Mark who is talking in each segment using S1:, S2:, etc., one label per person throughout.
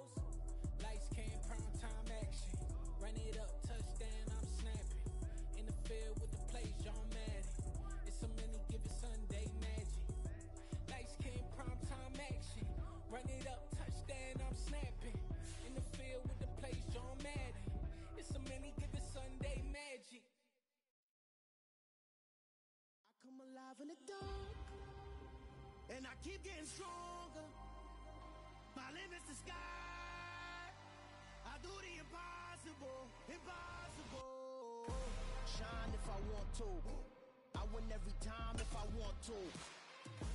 S1: goes. Lights came, prime time action. Run it up, touchdown, I'm snapping. In the field with the plays, John Madden. It's a many given Sunday magic. Lights came, prime time action. Run it up, touchdown, I'm snapping. In the field with the plays, John Madden. It's a many given Sunday magic.
S2: I come alive in the dark, and I keep getting stronger. My limit's the sky. Do the impossible, impossible. Shine if I want to. I win every time if I want to.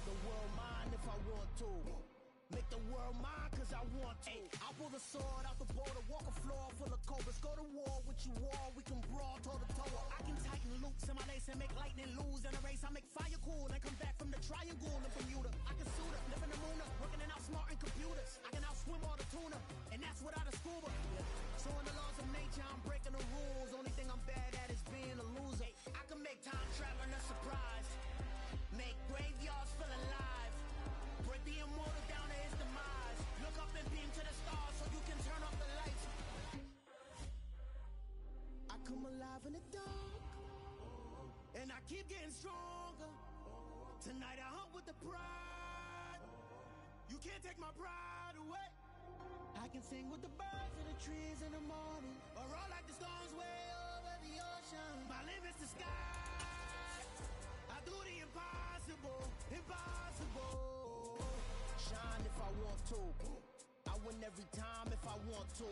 S2: The world mine if I want to. Make the world mine cause I want to. I pull the sword out the border, walk a floor full of cobras. Go to war with you all, we can brawl toe to toe. I can tighten loops in my lace and make lightning lose in a race. I make fire cool and come back from the triangle in Bermuda. I can suit up, live in the moon, working and outsmarting computers. I can outswim all the tuna, and that's without a scuba. So in the laws of nature, I'm breaking the rules. Only thing I'm bad at is being a loser. I can make time traveling Alive in the dark. And I keep getting stronger. Tonight I hunt with the pride. You can't take my pride away. I can sing with the birds in the trees in the morning. Or roll like the storms way over the ocean. My limit's the sky. I do the impossible, impossible. Shine if I want to. I win every time if I want to.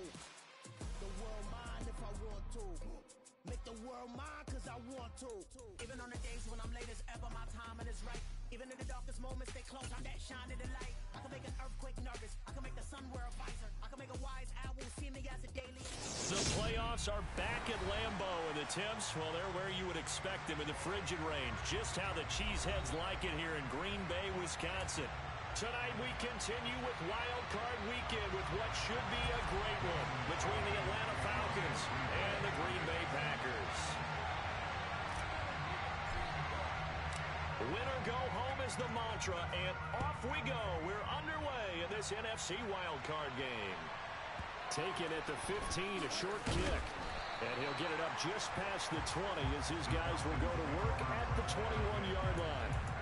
S2: The world mine if I want to. Make the world mine cause I want to. Even on the days when I'm late as ever, my timing is right. Even in the darkest moments, stay close, I'm that shining the light. I can make an earthquake nervous. I can make the sun wear a visor. I can make a wise owl see me as a daily.
S3: The playoffs are back at Lambeau, and the temps, well, they're where you would expect them in the frigid range. Just how the Cheeseheads like it here in Green Bay, Wisconsin. Tonight we continue with Wild Card Weekend with what should be a great one between the Atlanta Falcons and the Green Bay Packers. Winner go home is the mantra, and off we go. We're underway in this NFC Wild Card game. Taken at the 15, a short kick. And he'll get it up just past the 20 as his guys will go to work at the 21-yard line.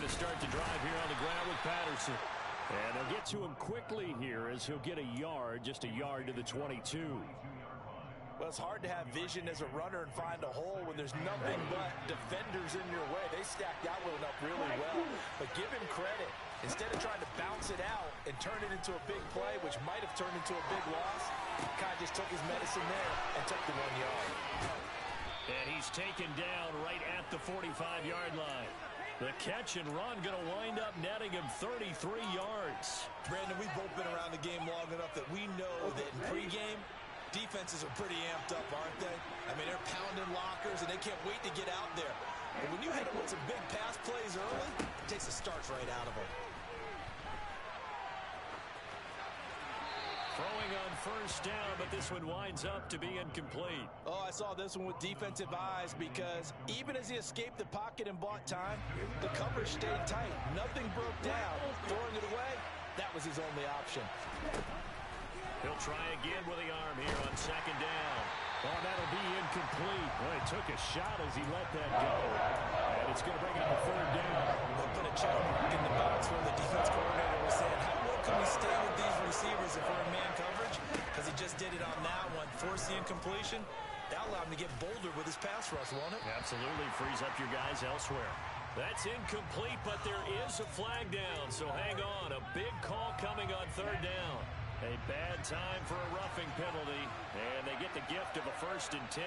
S3: Going to start to drive here on the ground with Patterson. And they'll get to him quickly here as he'll get a yard, just a yard to the 22.
S4: Well, it's hard to have vision as a runner and find a hole when there's nothing but defenders in your way. They stacked that one up really well. But give him credit. Instead of trying to bounce it out and turn it into a big play, which might have turned into a big loss, Kai just took his medicine there and took the one yard.
S3: And he's taken down right at the 45-yard line. The catch and run going to wind up netting him 33 yards.
S4: Brandon, we've both been around the game long enough that we know that in pregame, defenses are pretty amped up, aren't they? I mean, they're pounding lockers, and they can't wait to get out there. But when you hit them with some big pass plays early, it takes the starch right out of them.
S3: Throwing on first down, but this one winds up to be incomplete.
S4: Oh, I saw this one with defensive eyes because even as he escaped the pocket and bought time, the cover stayed tight. Nothing broke down. Throwing it away, that was his only option.
S3: He'll try again with the arm here on second down. Oh, that'll be incomplete. Well, he took a shot as he let that go. And it's going to bring up a third down.
S4: They'll put a check in the box where the defense coordinator was saying, how well can we stay with these receivers if we're in man coverage? Because he just did it on that one. Force the incompletion. That allowed him to get bolder with his pass rush, won't it?
S3: Absolutely frees up your guys elsewhere. That's incomplete, but there is a flag down, so hang on. A big call coming on third down. A bad time for a roughing penalty, and they get the gift of a first and 10.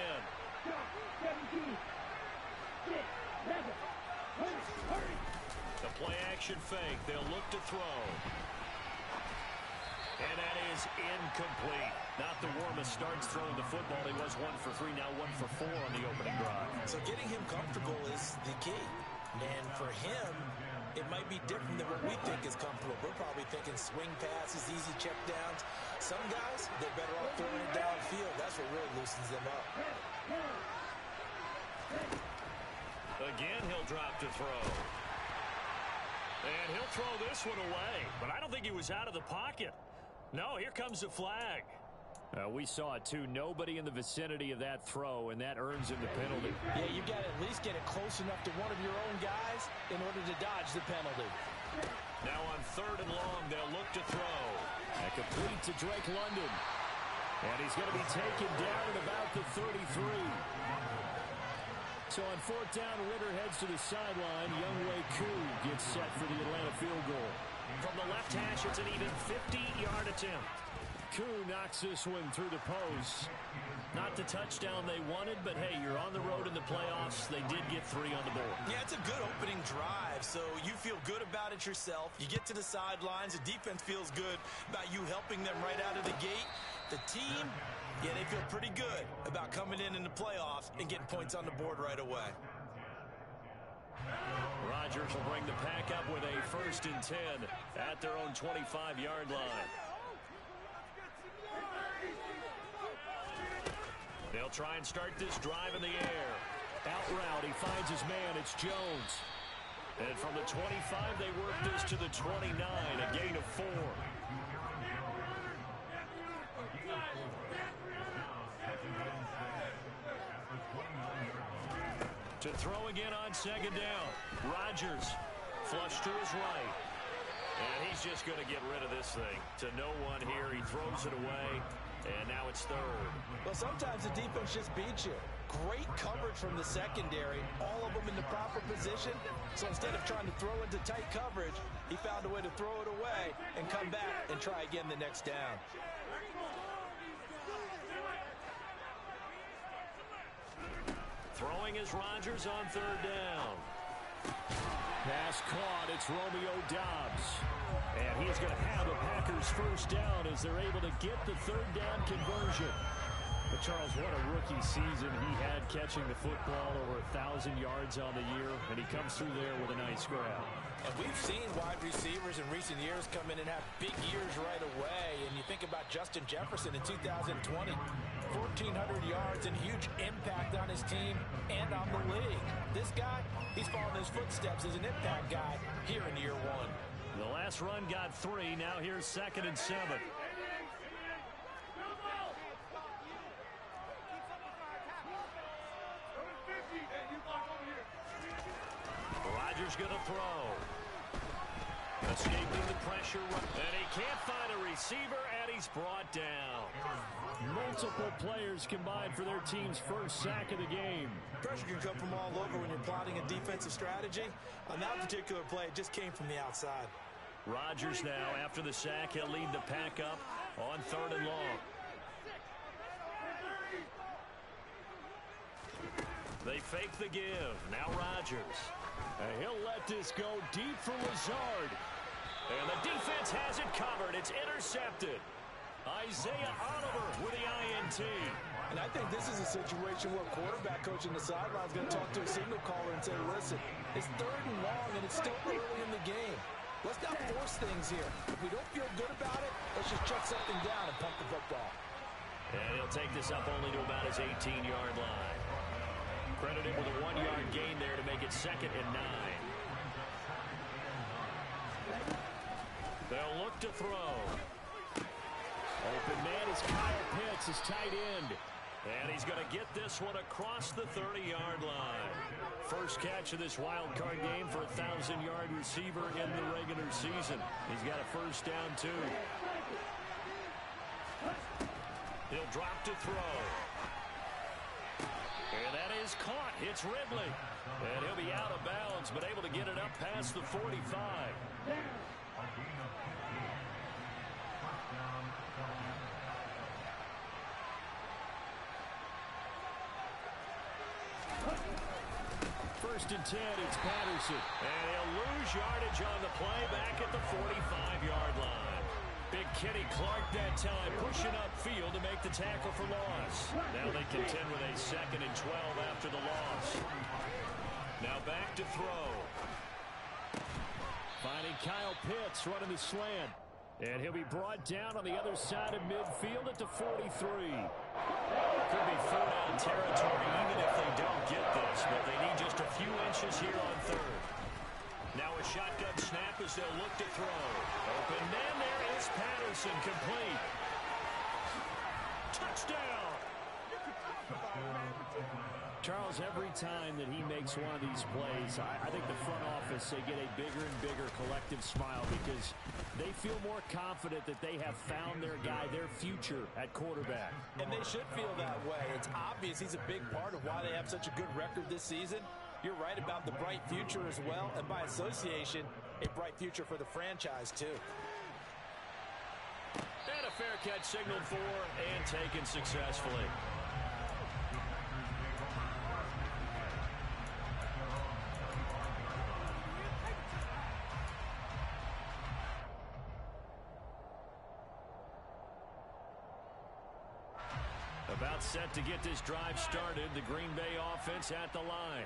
S3: The play action fake. They'll look to throw. And that is incomplete. Not the warmest starts throwing the football. He was one for three, now one for four on the opening drive.
S4: So getting him comfortable is the key. And for him, it might be different than what we think is comfortable. We're probably thinking swing passes, easy check downs. Some guys, they're better off throwing it downfield. That's what really loosens them up.
S3: Again, he'll drop to throw. And he'll throw this one away. But I don't think he was out of the pocket. No, here comes the flag. Uh, we saw it too. Nobody in the vicinity of that throw, and that earns him the penalty.
S4: Yeah, you got to at least get it close enough to one of your own guys in order to dodge the penalty.
S3: Now on third and long, they'll look to throw. A complete to Drake London. And he's going to be taken down at about the 33. So on fourth down, Ridder heads to the sideline. Younghoe Koo gets set for the Atlanta field goal. From the left hash, it's an even 50-yard attempt. Koo knocks this one through the post. Not the touchdown they wanted, but hey, you're on the road in the playoffs. They did get three on the board.
S4: Yeah, it's a good opening drive, so you feel good about it yourself. You get to the sidelines. The defense feels good about you helping them right out of the gate. The team, yeah, they feel pretty good about coming in in the playoffs and getting points on the board right away.
S3: Rodgers will bring the pack up with a first and 10 at their own 25-yard line. They'll try and start this drive in the air. Out route, he finds his man. It's Jones. And from the 25, they work this to the 29, a gain of four. To throw again on second down. Rodgers flush to his right. And he's just going to get rid of this thing. To no one here. He throws it away. And now it's third.
S4: Well, sometimes the defense just beats you. Great coverage from the secondary. All of them in the proper position. So instead of trying to throw into tight coverage, he found a way to throw it away and come back and try again the next down.
S3: Throwing is Rodgers on third down. Pass caught. It's Romeo Doubs. And he's going to have the Packers first down as they're able to get the third down conversion. But Charles, what a rookie season he had catching the football over a 1,000 yards on the year, and he comes through there with a nice grab.
S4: And we've seen wide receivers in recent years come in and have big years right away. And you think about Justin Jefferson in 2020, 1,400 yards and huge impact on his team and on the league. This guy, he's following his footsteps as an impact guy here in year one.
S3: The last run got three. Now here's second and seven. Rodgers going to throw. Escaping the pressure. And he can't find a receiver, and he's brought down. Multiple players combined for their team's first sack of the game.
S4: Pressure can come from all over when you're plotting a defensive strategy. On that particular play, it just came from the outside.
S3: Rodgers now, after the sack, he'll lead the pack up on third and long. They fake the give. Now Rodgers. And he'll let this go deep for Lazard. And the defense has it covered. It's intercepted. Isaiah Oliver with the INT.
S4: And I think this is a situation where a quarterback coach in the sideline is going to talk to a signal caller and say, listen, it's third and long and it's still early in the game. Let's not force things here. If we don't feel good about it, let's just chuck something down and pump the football.
S3: And he'll take this up only to about his 18-yard line. Credited with a one-yard gain there to make it second and nine. They'll look to throw. Open man is Kyle Pitts, his tight end. And he's going to get this one across the 30-yard line. First catch of this wild card game for a 1,000-yard receiver in the regular season. He's got a first down, too. He'll drop to throw. And that is caught. It's Ridley. And he'll be out of bounds, but able to get it up past the 45. First and 10, it's Patterson. And he'll lose yardage on the play back at the 45-yard line. Big Kenny Clark that time pushing upfield to make the tackle for loss. Now they contend with a second and 12 after the loss. Now back to throw. Finding Kyle Pitts running the slant. And he'll be brought down on the other side of midfield at the 43. Could be four down territory even if they don't get this, but they need just a few inches here on third. Now a shotgun snap as they'll look to throw. Open man, there is Patterson complete. Touchdown! Charles, every time that he makes one of these plays, I, I think the front office, they get a bigger and bigger collective smile because they feel more confident that they have found their guy, their future at quarterback.
S4: And they should feel that way. It's obvious he's a big part of why they have such a good record this season. You're right about the bright future as well, and by association, a bright future for the franchise, too.
S3: And a fair catch signaled for and taken successfully. About set to get this drive started. The Green Bay offense at the line.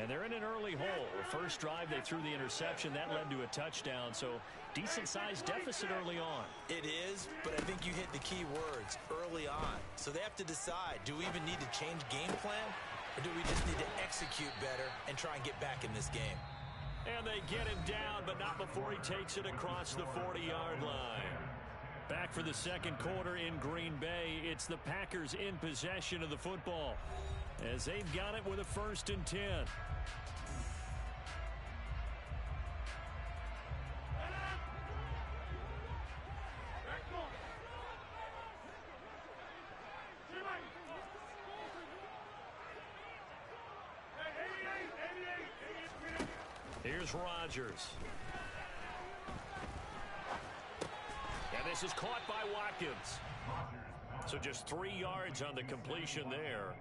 S3: And they're in an early hole. First drive, they threw the interception. That led to a touchdown. So decent-sized deficit early on.
S4: It is, but I think you hit the key words, early on. So they have to decide, do we even need to change game plan? Or do we just need to execute better and try and get back in this game?
S3: And they get him down, but not before he takes it across the 40-yard line. Back for the second quarter in Green Bay. It's the Packers in possession of the football as they've got it with a first and 10. Here's Rodgers. This is caught by Watkins. So just three yards on the completion there.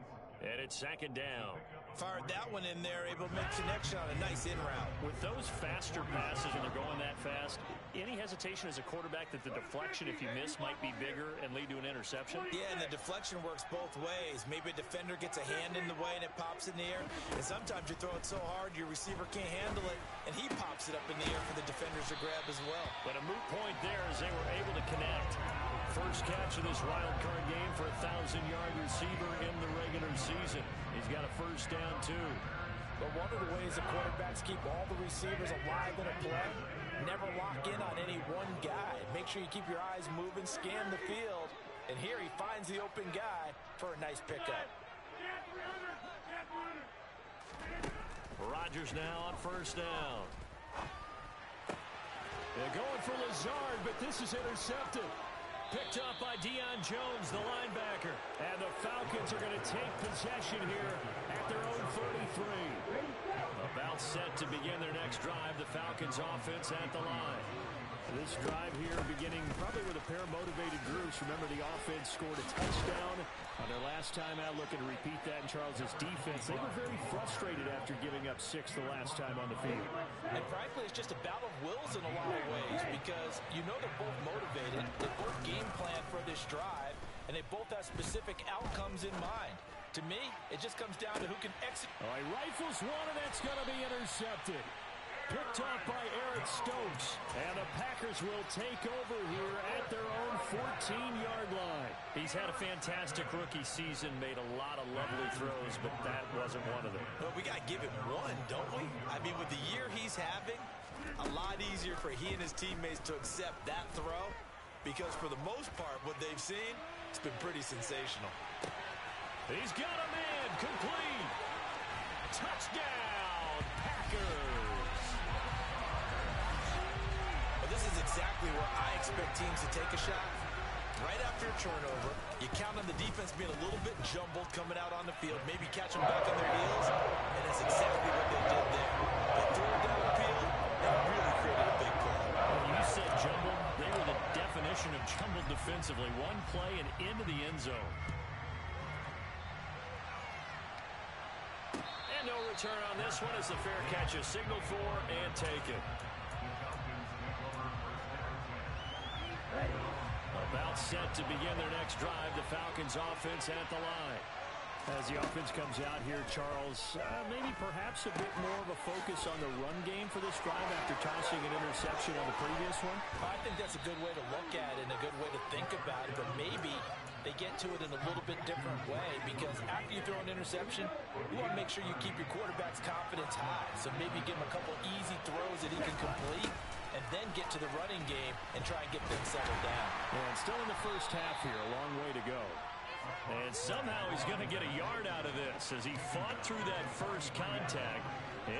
S3: And it's second down.
S4: Fired that one in there, able to make connection on a nice in route.
S3: With those faster passes when they're going that fast, any hesitation as a quarterback that the deflection, if you miss, might be bigger and lead to an interception?
S4: Yeah, and the deflection works both ways. Maybe a defender gets a hand in the way and it pops in the air. And sometimes you throw it so hard your receiver can't handle it, and he pops it up in the air for the defenders to grab as well.
S3: But a moot point there as they were able to connect. First catch of this wild card game for a 1,000-yard receiver in the regular season. He's got a first down, too.
S4: But one of the ways the quarterbacks keep all the receivers alive in a play, never lock in on any one guy. Make sure you keep your eyes moving, scan the field, and here he finds the open guy for a nice pickup.
S3: Rodgers now on first down. They're going for Lazard, but this is intercepted. Picked up by Deion Jones, the linebacker. And the Falcons are going to take possession here at their own 33. About set to begin their next drive. The Falcons offense at the line. This drive here beginning probably with a pair of motivated groups. Remember, the offense scored a touchdown on their last time out. Looking to repeat that in Charles's defense. They were very frustrated after giving up six the last time on the field.
S4: And frankly, it's just a battle of wills in a lot of ways because you know they're both motivated. They both game plan for this drive, and they both have specific outcomes in mind. To me, it just comes down to who can execute.
S3: All right, rifles one, and that's going to be intercepted. Picked off by Eric Stokes. And the Packers will take over here at their own 14-yard line. He's had a fantastic rookie season, made a lot of lovely throws, but that wasn't one of them.
S4: But we got to give it one, don't we? I mean, with the year he's having, a lot easier for he and his teammates to accept that throw because for the most part, what they've seen, it's been pretty sensational.
S3: He's got a man complete. Touchdown, Packers.
S4: This is exactly where I expect teams to take a shot. Right after a turnover, you count on the defense being a little bit jumbled coming out on the field, maybe catch them back on their heels, and that's exactly what they did there. They threw it down the field and really created a big play.
S3: When you said jumbled, they were the definition of jumbled defensively. One play and into the end zone. And no return on this one as the fair catch is signaled for and taken. To begin their next drive, the Falcons offense at the line. As the offense comes out here, Charles, uh, maybe perhaps a bit more of a focus on the run game for this drive after tossing an interception on the previous one?
S4: I think that's a good way to look at it and a good way to think about it, but maybe they get to it in a little bit different way because after you throw an interception, you want to make sure you keep your quarterback's confidence high. So maybe give him a couple easy throws that he can complete and then get to the running game and try and get them settled down.
S3: And still in the first half here, a long way to go. And somehow he's going to get a yard out of this as he fought through that first contact.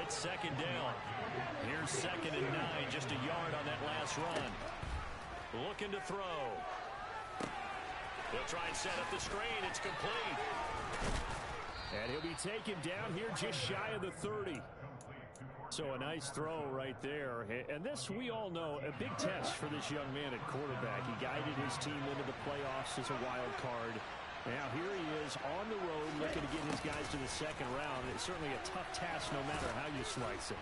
S3: It's second down. Here's second and nine, just a yard on that last run. Looking to throw. He'll try and set up the screen. It's complete. And he'll be taken down here just shy of the 30. So a nice throw right there. And this, we all know, a big test for this young man at quarterback. He guided his team into the playoffs as a wild card. Now here he is on the road looking to get his guys to the second round. It's certainly a tough task no matter how you slice it.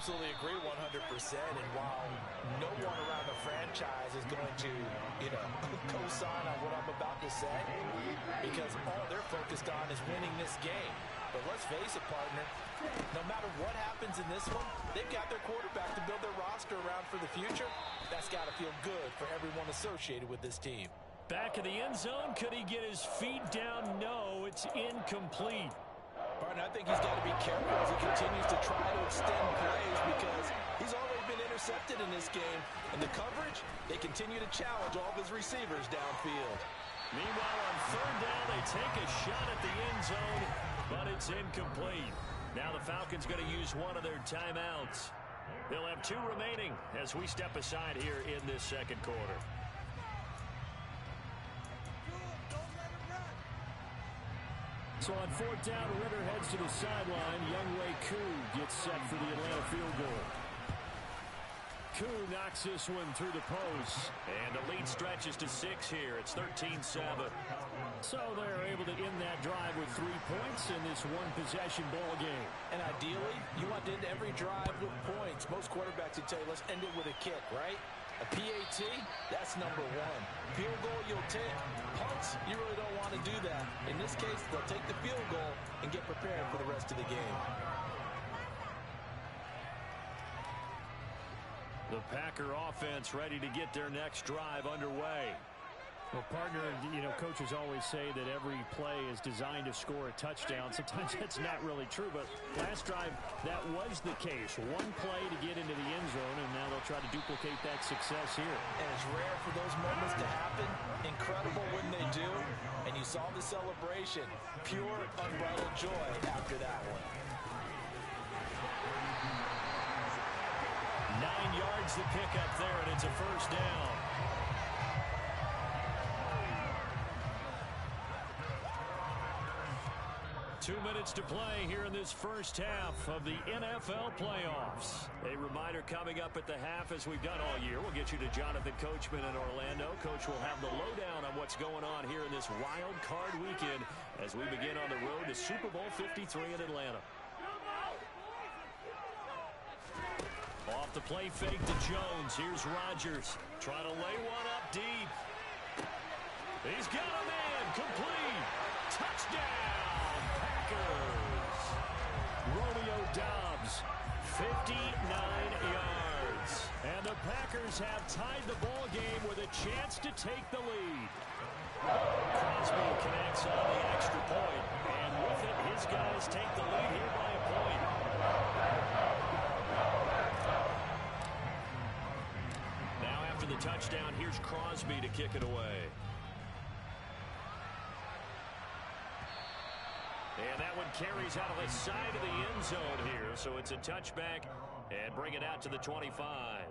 S4: Absolutely agree 100%. And while no one around the franchise is going to, you know, co-sign on what I'm about to say, because all they're focused on is winning this game. But let's face it, partner, no matter what happens in this one, they've got their quarterback to build their roster around for the future. That's got to feel good for everyone associated with this team.
S3: Back in the end zone. Could he get his feet down? No, it's incomplete.
S4: Partner, I think he's got to be careful as he continues to try to extend plays because he's already been intercepted in this game. And the coverage, they continue to challenge all of his receivers downfield.
S3: Meanwhile, on third down, they take a shot at the end zone, but it's incomplete. Now the Falcons going to use one of their timeouts. They'll have two remaining as we step aside here in this second quarter. So on fourth down, Ridder heads to the sideline. Younghoe Koo gets set for the Atlanta field goal. Koo knocks this one through the post. And the lead stretches to six here. It's 13-7. So they're able to end that drive with three points in this one-possession ball game.
S4: And ideally, you want to end every drive with points. Most quarterbacks would tell you, let's end it with a kick, right? A PAT, that's number one. Field goal you'll take. Punts, you really don't want to do that. In this case, they'll take the field goal and get prepared for the rest of the game.
S3: The Packer offense ready to get their next drive underway. Well, partner, you know, coaches always say that every play is designed to score a touchdown. Sometimes that's not really true, but last drive, that was the case. One play to get into the end zone, and now they'll try to duplicate that success here.
S4: And it's rare for those moments to happen. Incredible when they do. And you saw the celebration. Pure, unbridled joy after that one.
S3: Nine yards to pick up there, and it's a first down. Two minutes to play here in this first half of the NFL playoffs. A reminder coming up at the half as we've done all year. We'll get you to Jonathan Coachman in Orlando. Coach will have the lowdown on what's going on here in this wild card weekend as we begin on the road to Super Bowl 53 in Atlanta. Off the play fake to Jones. Here's Rodgers. Trying to lay one up deep. He's got a man. Complete. Touchdown. Romeo Doubs, 59 yards. And the Packers have tied the ball game with a chance to take the lead. Crosby connects on the extra point, and with it, his guys take the lead here by a point. Now after the touchdown, here's Crosby to kick it away. And that one carries out of the side of the end zone here. So it's a touchback and bring it out to the 25.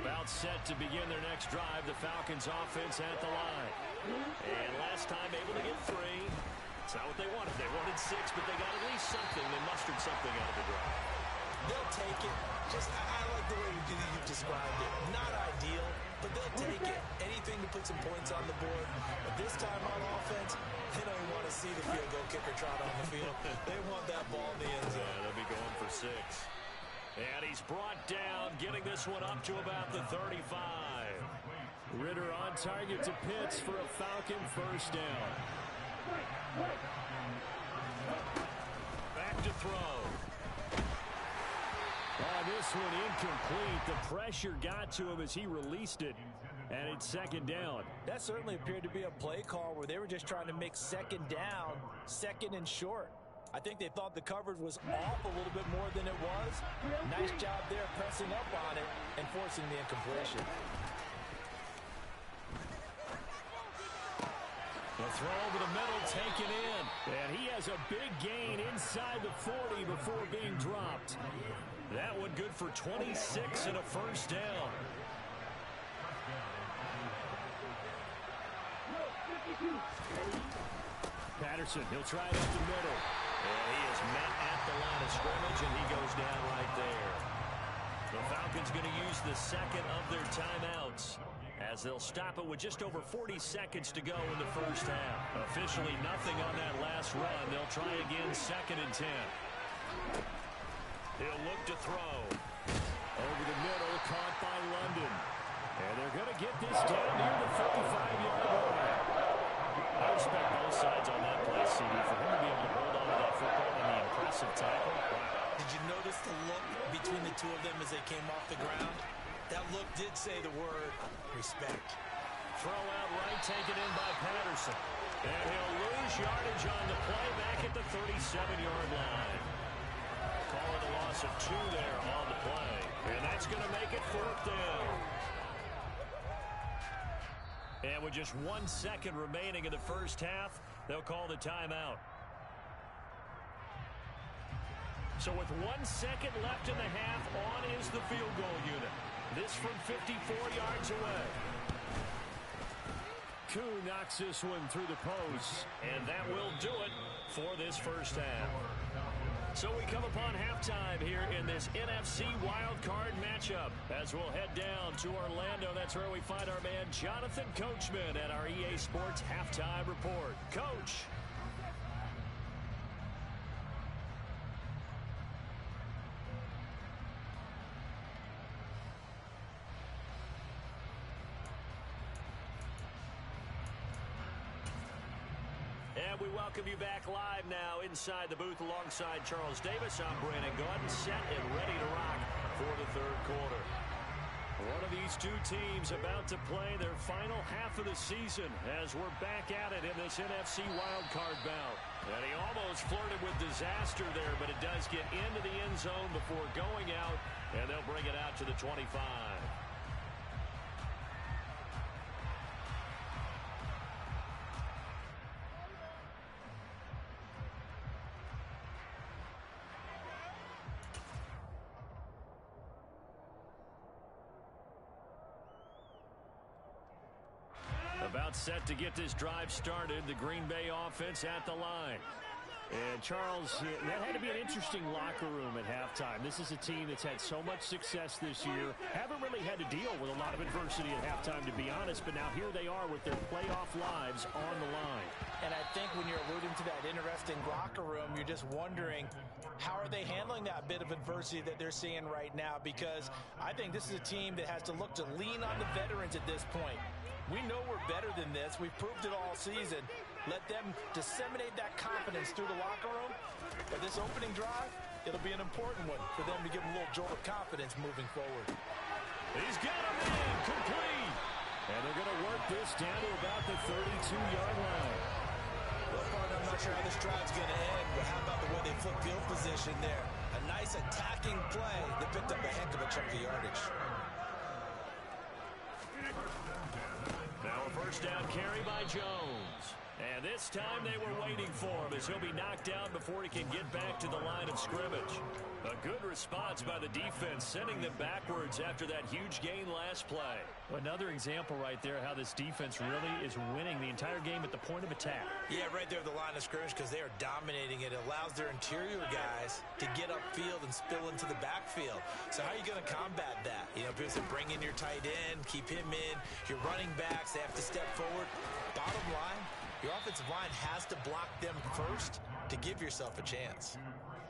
S3: About set to begin their next drive. The Falcons offense at the line. And last time able to get three. It's not what they wanted. They wanted six, but they got at least something. They mustered something out of the drive.
S4: They'll take it. Just, I, I like the way you, you described it. Not ideal, but they'll take it. Anything to put some points on the board. But this time on offense, they don't want to see the field goal kicker trot on the field. they want that ball in the end zone.
S3: Yeah, they'll be going for six. And he's brought down, getting this one up to about the 35. Ridder on target to Pitts for a Falcon first down. Back to throw. Oh, this one incomplete. The pressure got to him as he released it. And it's second down.
S4: That certainly appeared to be a play call where they were just trying to make second down, second and short. I think they thought the coverage was off a little bit more than it was. Nice job there pressing up on it and forcing the incompletion.
S3: The throw over the middle taken in. And he has a big gain inside the 40 before being dropped. That one good for 26 and a first down. Patterson, he'll try it up the middle. And he is met at the line of scrimmage, and he goes down right there. The Falcons going to use the second of their timeouts as they'll stop it with just over 40 seconds to go in the first half. Officially nothing on that last run. They'll try again second and 10. He'll look to throw. Over the middle, caught by London. And they're going to get this down near the 45-yard line. I respect both sides on that play, CD, for him to be able to hold on to that football and the impressive tackle.
S4: Did you notice the look between the two of them as they came off the ground? That look did say the word respect.
S3: Throw out right, taken in by Patterson. And he'll lose yardage on the play back at the 37-yard line. Call it a loss of two there on the play. And that's going to make it fourth down. And with just one second remaining in the first half, they'll call the timeout. So with one second left in the half, on is the field goal unit. This from 54 yards away. Koo knocks this one through the post, and that will do it for this first half. So we come upon halftime here in this NFC wildcard matchup as we'll head down to Orlando. That's where we find our man Jonathan Coachman at our EA Sports Halftime Report. Coach. And we welcome you back live now inside the booth alongside Charles Davis. I'm Brandon Gaudin, set and ready to rock for the third quarter. One of these two teams about to play their final half of the season as we're back at it in this NFC wildcard bout. And he almost flirted with disaster there, but it does get into the end zone before going out, and they'll bring it out to the 25. Set to get this drive started. The Green Bay offense at the line. And Charles, that had to be an interesting locker room at halftime. This is a team that's had so much success this year. Haven't really had to deal with a lot of adversity at halftime, to be honest. But now here they are with their playoff lives on the line.
S4: And I think when you're alluding to that interesting locker room, you're just wondering how are they handling that bit of adversity that they're seeing right now? Because I think this is a team that has to look to lean on the veterans at this point. We know we're better than this. We've proved it all season. Let them disseminate that confidence through the locker room. But this opening drive, it'll be an important one for them to give them a little jolt of confidence moving forward.
S3: He's got him in, complete. And they're going to work this down to about the 32-yard line.
S4: Well, partner, I'm not sure how this drive's going to end, but how about the way they flip field position there? A nice attacking play that picked up a heck of a chunk of yardage.
S3: Now a first down carry by Jones. And this time they were waiting for him as he'll be knocked down before he can get back to the line of scrimmage. A good response by the defense, sending them backwards after that huge gain last play. Another example right there how this defense really is winning the entire game at the point of attack.
S4: Yeah, right there at the line of scrimmage because they are dominating it. It allows their interior guys to get upfield and spill into the backfield. So how are you going to combat that? You know, because bring in your tight end, keep him in. Your running backs, they have to step forward. Bottom line, your offensive line has to block them first to give yourself a chance.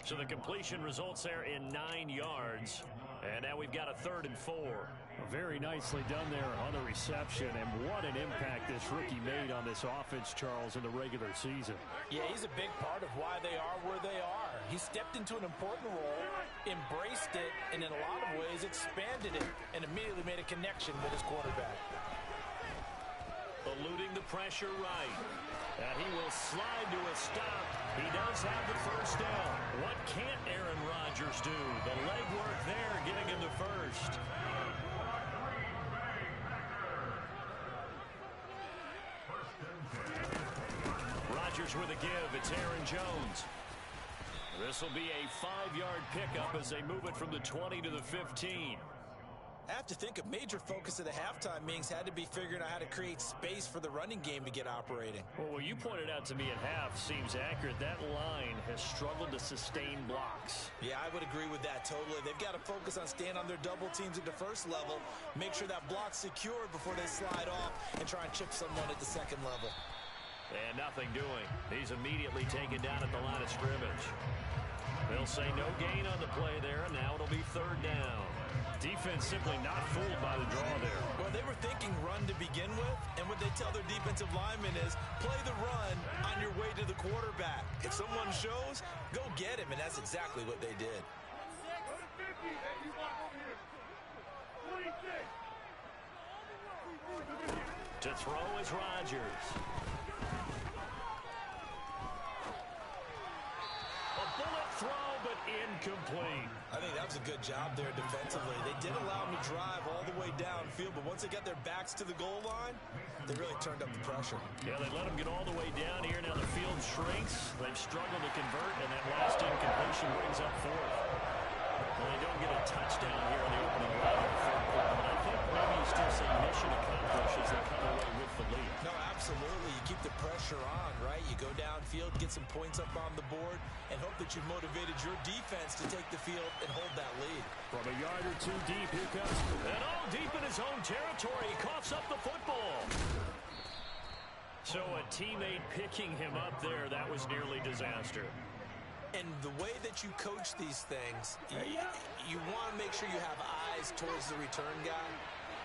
S3: So the completion results there in nine yards. And now we've got a third and four.
S5: Very nicely done there on the reception. And what an impact this rookie made on this offense, Charles, in the regular season.
S4: Yeah, he's a big part of why they are where they are. He stepped into an important role, embraced it, and in a lot of ways expanded it, and immediately made a connection with his quarterback.
S3: Eluding the pressure right. And he will slide to a stop. He does have the first down. What can't Aaron Rodgers do? The legwork there getting him the first. Rodgers with a give. It's Aaron Jones. This will be a five-yard pickup as they move it from the 20 to the 15.
S4: I have to think a major focus of the halftime meetings had to be figuring out how to create space for the running game to get operating.
S3: Well, what you pointed out to me at half seems accurate. That line has struggled to sustain blocks.
S4: Yeah, I would agree with that totally. They've got to focus on staying on their double teams at the first level, make sure that block's secured before they slide off and try and chip someone at the second level.
S3: And nothing doing. He's immediately taken down at the line of scrimmage. They'll say no gain on the play there, and now it'll be third down. Defense simply not fooled by the draw there.
S4: Well, they were thinking run to begin with, and what they tell their defensive linemen is play the run on your way to the quarterback. If someone shows, go get him, and that's exactly what they did.
S3: To throw is Rodgers. Bullet throw, but incomplete.
S4: I think that was a good job there defensively. They did allow them to drive all the way downfield, but once they got their backs to the goal line, they really turned up the pressure.
S3: Yeah, they let them get all the way down here. Now the field shrinks. They've struggled to convert, and that last incompletion brings up fourth. Well, they don't get a touchdown here in the opening drive of the third quarter, but I think maybe you still say mission accomplished the lead.
S4: No, absolutely. You keep the pressure on, right? You go downfield, get some points up on the board, and hope that you've motivated your defense to take the field and hold that lead.
S5: From a yard or two deep, here comes...
S3: And all deep in his own territory, he coughs up the football. So a teammate picking him up there, that was nearly disaster.
S4: And the way that you coach these things, uh, you, you want to make sure you have eyes towards the return guy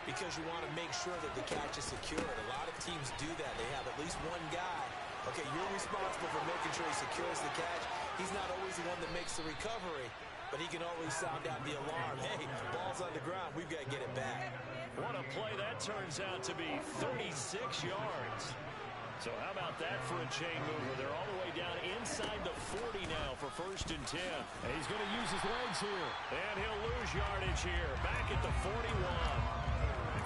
S4: because you want to make sure that the catch is secured. A lot of teams do that. They have at least one guy. Okay, you're responsible for making sure he secures the catch. He's not always the one that makes the recovery, but he can always sound out the alarm. Hey, ball's on the ground. We've got to get it back.
S3: What a play that turns out to be 36 yards. So how about that for a chain mover? They're all the way down inside the 40 now for first and 10.
S5: And he's going to use his legs here.
S3: And he'll lose yardage here. Back at the 41.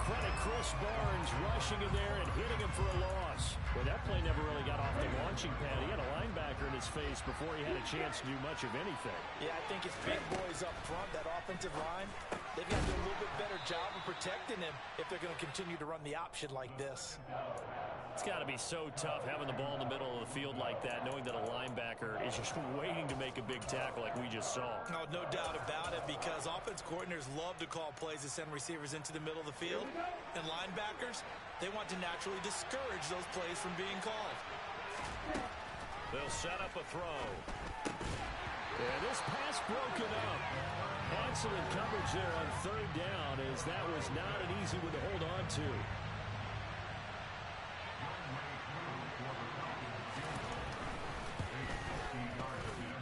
S3: Credit Krys Barnes rushing in there and hitting him for a loss. Well, that play never really got off the launching pad. He had a linebacker in his face before he had a chance to do much of anything.
S4: Yeah, I think it's big boys up front, that offensive line. They've got to do a little bit better job of protecting him if they're going to continue to run the option like this.
S3: It's got to be so tough having the ball in the middle of the field like that, knowing that a linebacker is just waiting to make a big tackle like we just saw.
S4: No, no doubt about it because offense coordinators love to call plays to send receivers into the middle of the field. And linebackers, they want to naturally discourage those plays from being called.
S3: They'll set up a throw.
S5: And this pass broken up. Excellent coverage there on third down as that was not an easy one to hold on to.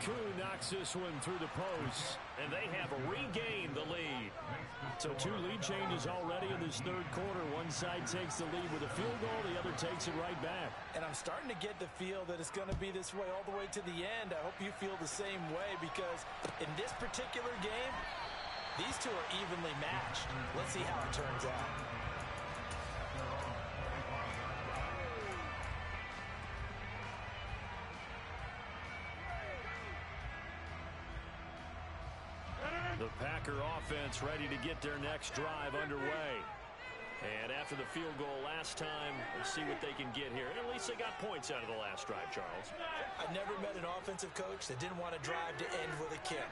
S5: Koo this one through the post.
S3: And they have regained the lead.
S5: So two lead changes already in this third quarter. One side takes the lead with a field goal. The other takes it right back.
S4: And I'm starting to get the feel that it's going to be this way all the way to the end. I hope you feel the same way because in this particular game, these two are evenly matched. Let's see how it turns out.
S3: Offense ready to get their next drive underway. And after the field goal last time, we'll see what they can get here. And at least they got points out of the last drive, Charles.
S4: I've never met an offensive coach that didn't want to drive to end with a kick.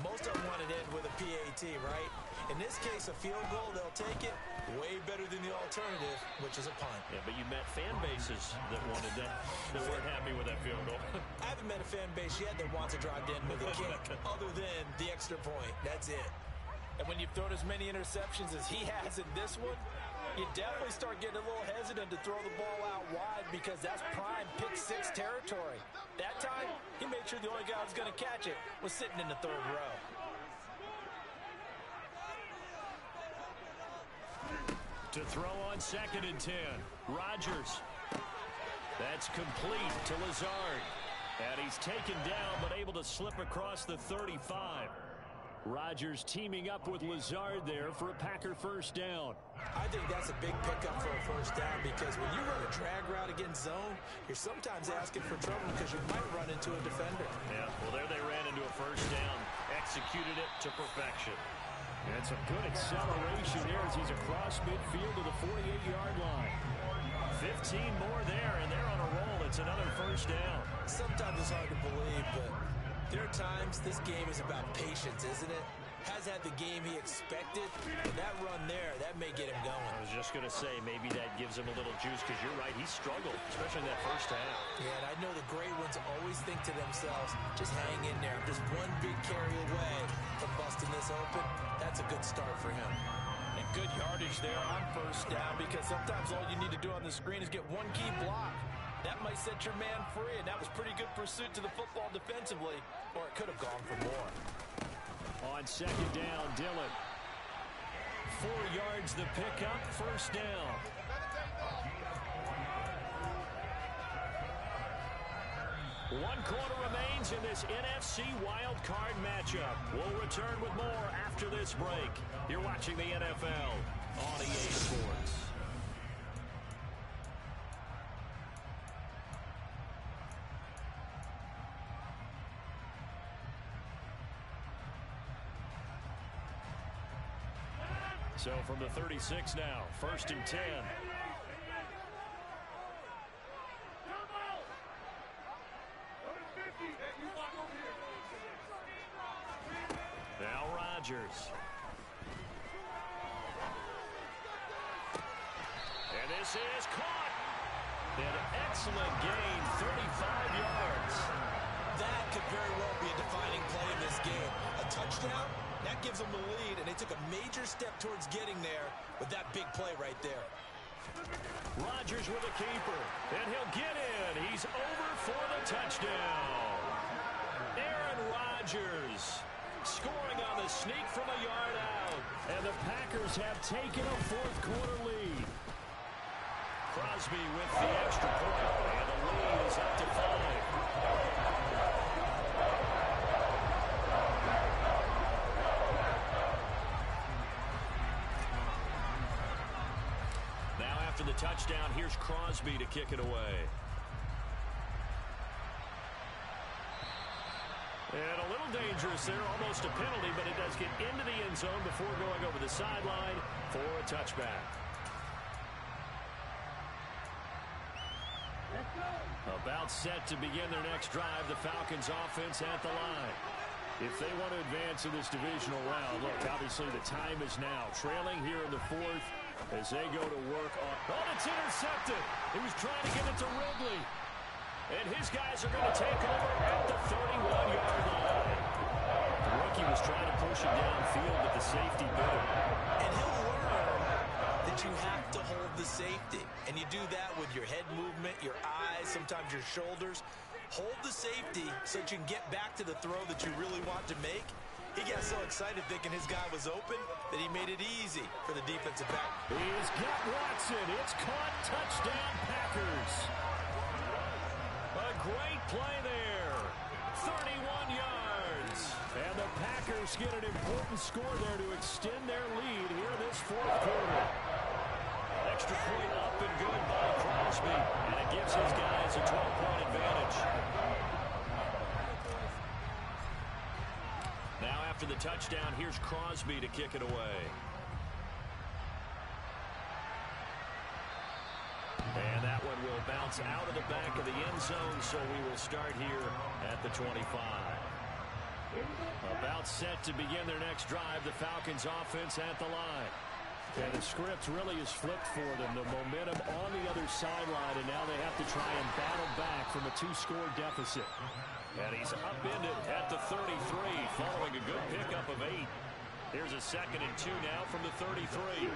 S4: Most of them want to end with a PAT, right? In this case, a field goal, they'll take it way better than the alternative, which is a punt.
S3: Yeah, but you met fan bases that wanted that, that weren't happy with that field goal.
S4: I haven't met a fan base yet that wants to drive in with a kick other than the extra point. That's it. And when you've thrown as many interceptions as he has in this one, you definitely start getting a little hesitant to throw the ball out wide because that's prime pick six territory. That time, he made sure the only guy was going to catch it was sitting in the third row.
S3: To throw on second and ten, Rodgers. That's complete to Lazard. And he's taken down but able to slip across the 35. Rodgers teaming up with Lazard there for a Packer first down.
S4: I think that's a big pickup for a first down because when you run a drag route against zone, you're sometimes asking for trouble because you might run into a defender.
S3: Yeah, well, there they ran into a first down. Executed it to perfection. And a good acceleration there as he's across midfield to the 48-yard line. 15 more there, and they're on a roll. It's another first down.
S4: Sometimes it's hard to believe, but there are times this game is about patience, isn't it? Has had the game he expected, and that run there, that may get him going.
S3: I was just going to say, maybe that gives him a little juice, because you're right, he struggled, especially in that first half.
S4: Yeah, and I know the great ones always think to themselves, just hang in there. Just one big carry away from busting this open. That's a good start for him. And good yardage there on first down, because sometimes all you need to do on the screen is get one key block. That might set your man free, and that was pretty good pursuit to the football defensively, or it could have gone for more.
S3: On second down, Dillon. Four yards the pickup, first down. One quarter remains in this NFC Wild Card matchup. We'll return with more after this break. You're watching the NFL on EA Sports. So from the 36 now, first and 10. Now Rodgers. And this is caught. An excellent gain, 35 yards.
S4: That could very well be a defining play in this game. A touchdown? That gives them the lead, and they took a major step towards getting there with that big play right there.
S3: Rodgers with a keeper, and he'll get in. He's over for the touchdown. Aaron Rodgers scoring on the sneak from a yard out. And the Packers have taken a fourth quarter lead. Crosby with the extra point, and the lead is up to five. Touchdown, here's Crosby to kick it away. And a little dangerous there, almost a penalty, but it does get into the end zone before going over the sideline for a touchback. About set to begin their next drive, the Falcons offense at the line. If they want to advance in this divisional round, look, obviously the time is now. Trailing here in the fourth as they go to work on... Oh, it's intercepted. He was trying to get it to Ridley. And his guys are going to take over at the 31-yard line. The rookie was trying to push him downfield, but the safety bit him.
S4: And he'll learn that you have to hold the safety. And you do that with your head movement, your eyes, sometimes your shoulders. Hold the safety so that you can get back to the throw that you really want to make. He got so excited thinking his guy was open that he made it easy for the defensive back.
S3: He's got Watson. It's caught. Touchdown, Packers. A great play there. 31 yards. And the Packers get an important score there to extend their lead here this fourth quarter. Extra point up and good by Crosby. And it gives his guys a 12-point advantage. After the touchdown, here's Crosby to kick it away. And that one will bounce out of the back of the end zone, so we will start here at the 25. About set to begin their next drive, the Falcons offense at the line. And the script really is flipped for them. The momentum on the other sideline, and now they have to try and battle back from a two-score deficit. And he's upended at the 33 following a good pickup of eight. Here's a second and two now from the 33.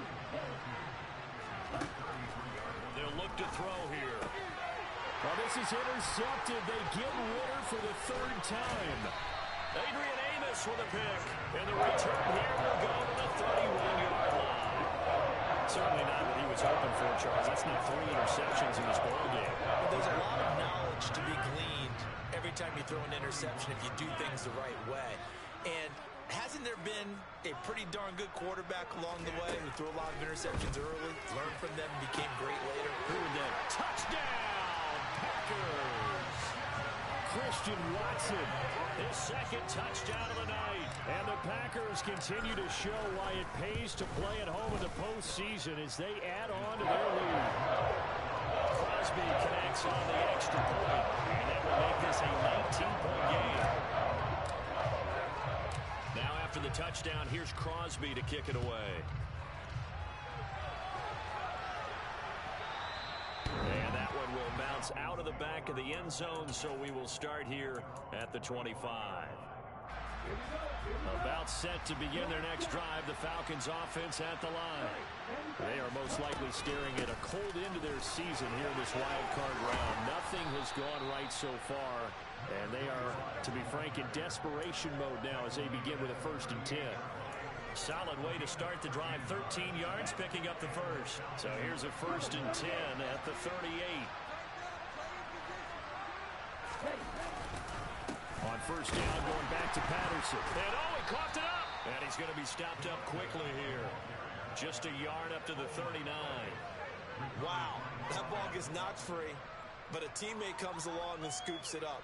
S3: They'll look to throw here.
S5: Well, this is intercepted. They get Ridder for the third time.
S3: Adrian Amos with a pick. And the return here will go to the 31-yard line. Certainly not what he was hoping for, Charles. That's not three interceptions in this ball game.
S4: There's a lot of knowledge to be gleaned throw an interception if you do things the right way. And hasn't there been a pretty darn good quarterback along the way who threw a lot of interceptions early, learned from them, became great later?
S3: Who that? Touchdown, Packers!
S5: Christian Watson.
S3: His second touchdown of the night.
S5: And the Packers continue to show why it pays to play at home in the postseason as they add on to their lead.
S3: Crosby connects on the extra point, make this a 19-point game. Now after the touchdown, here's Crosby to kick it away. And that one will bounce out of the back of the end zone, so we will start here at the 25. About set to begin their next drive, the Falcons offense at the line.
S5: They are most likely staring at a cold end to their season here in this wild card round. Nothing has gone right so far, and they are, to be frank, in desperation mode now as they begin with a first and 10.
S3: Solid way to start the drive. 13 yards, picking up the first. So here's a first and 10 at the 38.
S5: On first down, going back to Patterson.
S3: And oh, he coughed it up. And he's going to be stopped up quickly here. Just a yard up to the 39.
S4: Wow, that ball gets knocked free, but a teammate comes along and scoops it up.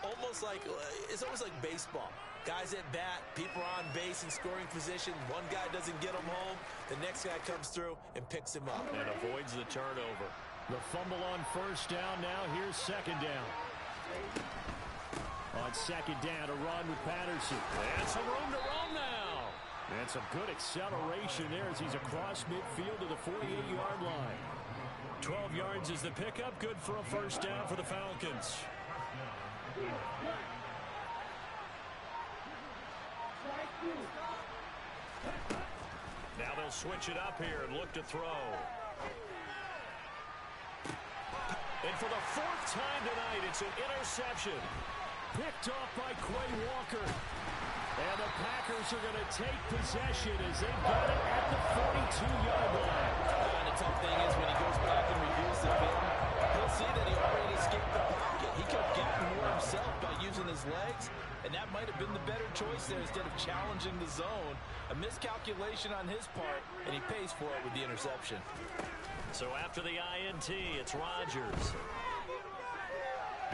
S4: Almost like, uh, it's almost like baseball. Guys at bat, people are on base in scoring position. One guy doesn't get him home. The next guy comes through and picks him up.
S3: And avoids the turnover.
S5: The fumble on first down. Now here's second down. On second down, a run with Patterson.
S3: And some room to run now.
S5: And some good acceleration there as he's across midfield to the 48-yard line.
S3: 12 yards is the pickup. Good for a first down for the Falcons. Now they'll switch it up here and look to throw. And for the fourth time tonight, it's an interception.
S5: Picked off by Quay Walker. And the Packers are going to take possession as they've got it at the 42-yard line.
S4: And the tough thing is when he goes back and reviews the film, he'll see that he already escaped the pocket. He could have gotten more himself by using his legs, and that might have been the better choice there instead of challenging the zone. A miscalculation on his part, and he pays for it with the interception.
S3: So after the INT, it's Rodgers.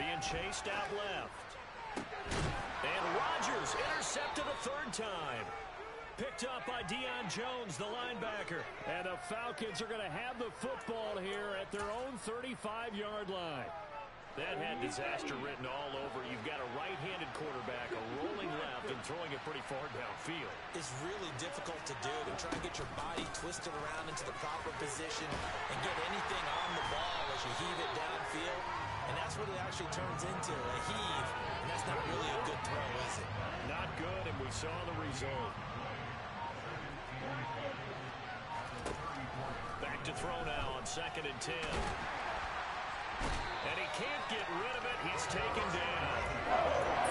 S3: Being chased out left. Intercepted a third time. Picked up by Deion Jones, the linebacker.
S5: And the Falcons are going to have the football here at their own 35-yard line.
S3: That had disaster written all over. You've got a right-handed quarterback, a rolling left, and throwing it pretty far downfield.
S4: It's really difficult to do to try and get your body twisted around into the proper position and get anything on the ball as you heave it downfield. And that's what it actually turns into, a heave. And that's not really a good throw, is it?
S3: Not good, and we saw the result. Back to throw now on second and 10. And he can't get rid of it. He's taken down.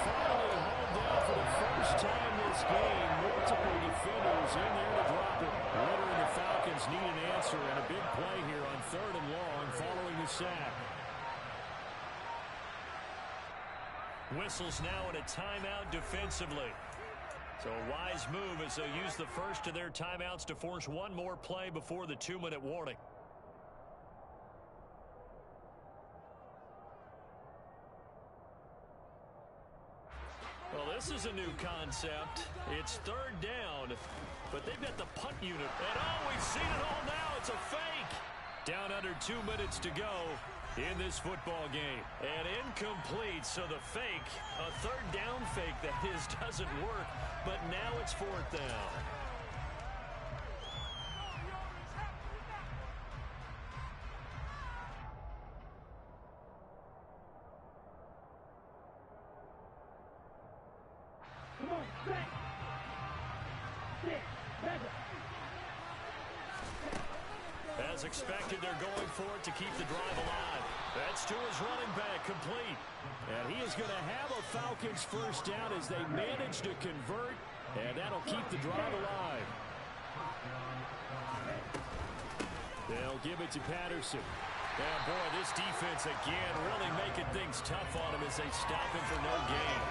S5: Finally hauled down for the first time this game. Multiple defenders in there to drop it. And the Falcons need an answer and a big play here on third and long following the sack.
S3: Whistles now in a timeout defensively. So a wise move as they use the first of their timeouts to force one more play before the two-minute warning. Well, this is a new concept. It's third down, but they've got the punt unit. And oh, we've seen it all now. It's a fake. Down under two minutes to go in this football game. And incomplete, so the fake, a third down fake that is, doesn't work, but now it's fourth down. As they manage to convert, and that'll keep the drive alive. They'll give it to Patterson. And boy, this defense again really making things tough on him as they stop him for no gain.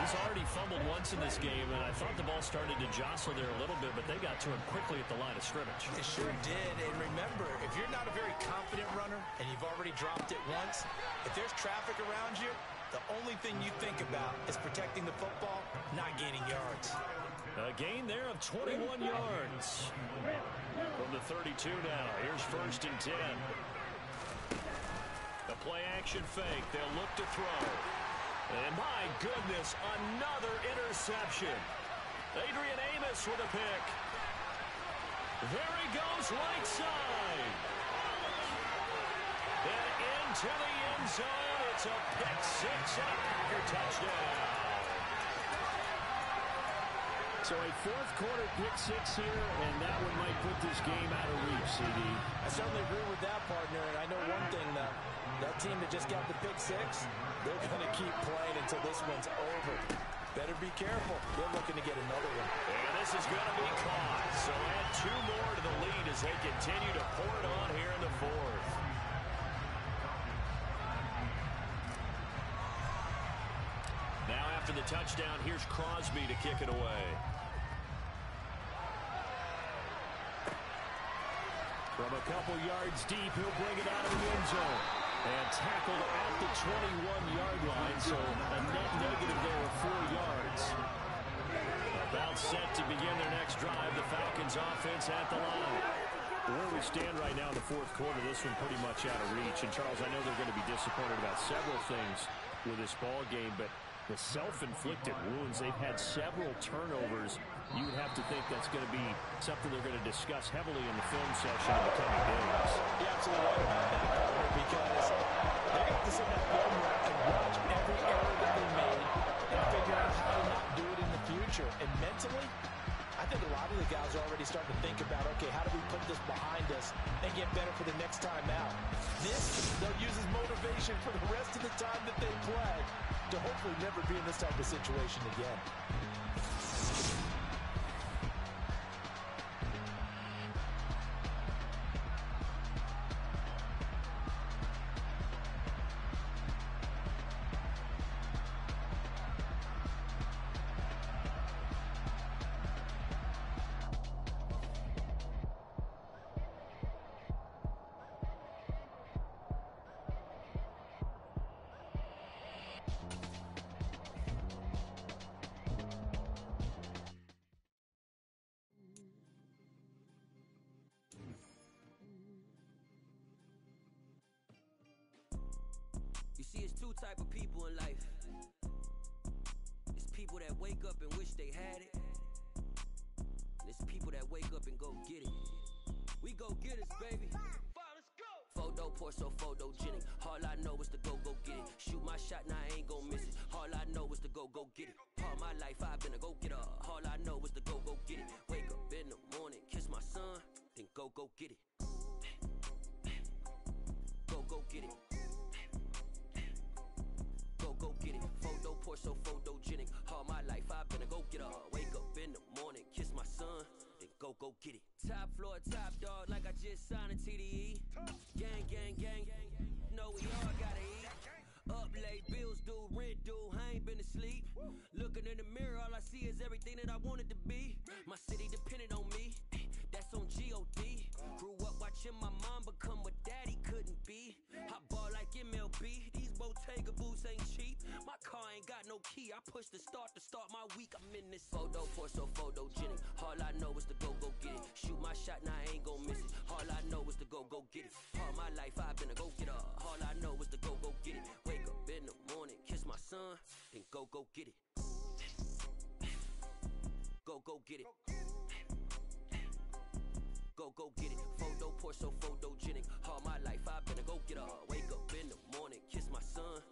S3: He's already fumbled once in this game, and I thought the ball started to jostle there a little bit, but they got to him quickly at the line of scrimmage.
S4: It sure did, and remember, if you're not a very confident runner and you've already dropped it once, if there's traffic around you, the only thing you think about is protecting the football, not gaining yards.
S3: A gain there of 21 yards. From the 32 now, here's first and 10. The play action fake, they'll look to throw. And my goodness, another interception. Adrian Amos with a pick. There he goes, right side. And into the end zone. It's a pick six and a Packer touchdown. So a fourth quarter pick six here, and that one might put this game out of reach, CD.
S4: I certainly agree with that, partner, and I know one thing, though. That team that just got the pick six, they're going to keep playing until this one's over. Better be careful. They're looking to get another one.
S3: And this is going to be caught. So add two more to the lead as they continue to pour it on here in the fourth. Touchdown, here's Crosby to kick it away. From a couple yards deep, he'll bring it out of the end zone. And tackled at the 21-yard line, so a net negative there of four yards. About set to begin their next drive, the Falcons offense at the line. Where we stand right now in the fourth quarter, this one pretty much out of reach. And Charles, I know they're going to be disappointed about several things with this ball game, but the self-inflicted wounds, they've had several turnovers. You would have to think that's going to be something they're going to discuss heavily in the film session in the coming days.
S4: You're absolutely right because they're to sit in that film and watch every error that they made and figure out how to not do it in the future. And mentally, I think a lot of the guys are already starting to think about, okay, how do we put this behind us and get better for the next time out? This, they'll use as motivation for the rest of the time that they play to hopefully never be in this type of situation again.
S6: Go get it. Go, go get it. Photo pour so photogenic. All my life I've been a go getter. Wake up in the morning, kiss my son, then go, go get it. Top floor, top dog, like I just signed a TDE. Gang, gang, gang. Know we all gotta eat. Up late, bills due, rent due, I ain't been asleep. Looking in the mirror, all I see is everything that I wanted to be. My city depended on me. That's on G-O-D. Grew up watching my mom become boots ain't cheap. My car ain't got no key. I push the start to start my week. I'm in this photo for so photogenic. All I know is to go go get it. Shoot my shot, now I ain't gon' miss it. All I know is to go go get it. All my life I've been a go getter. All I know is to go go get it. Wake up in the morning, kiss my son, then go go get it. Go go get it. Go, go get it. Photo pour so photogenic. All my life I've been a go getter. Wake up in the morning, kiss my son,